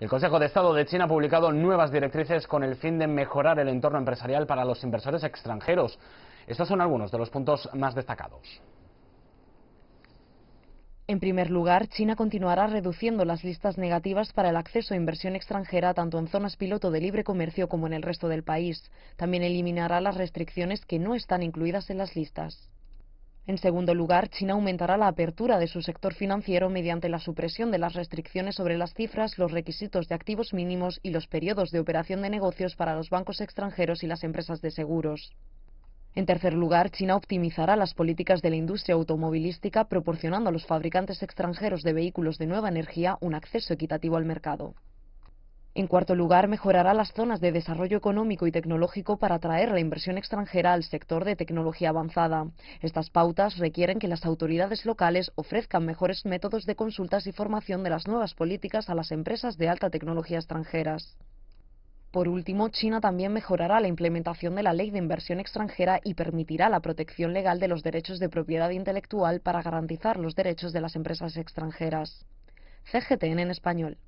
El Consejo de Estado de China ha publicado nuevas directrices con el fin de mejorar el entorno empresarial para los inversores extranjeros. Estos son algunos de los puntos más destacados. En primer lugar, China continuará reduciendo las listas negativas para el acceso a inversión extranjera tanto en zonas piloto de libre comercio como en el resto del país. También eliminará las restricciones que no están incluidas en las listas. En segundo lugar, China aumentará la apertura de su sector financiero mediante la supresión de las restricciones sobre las cifras, los requisitos de activos mínimos y los periodos de operación de negocios para los bancos extranjeros y las empresas de seguros. En tercer lugar, China optimizará las políticas de la industria automovilística proporcionando a los fabricantes extranjeros de vehículos de nueva energía un acceso equitativo al mercado. En cuarto lugar, mejorará las zonas de desarrollo económico y tecnológico para atraer la inversión extranjera al sector de tecnología avanzada. Estas pautas requieren que las autoridades locales ofrezcan mejores métodos de consultas y formación de las nuevas políticas a las empresas de alta tecnología extranjeras. Por último, China también mejorará la implementación de la ley de inversión extranjera y permitirá la protección legal de los derechos de propiedad intelectual para garantizar los derechos de las empresas extranjeras. CGTN en español.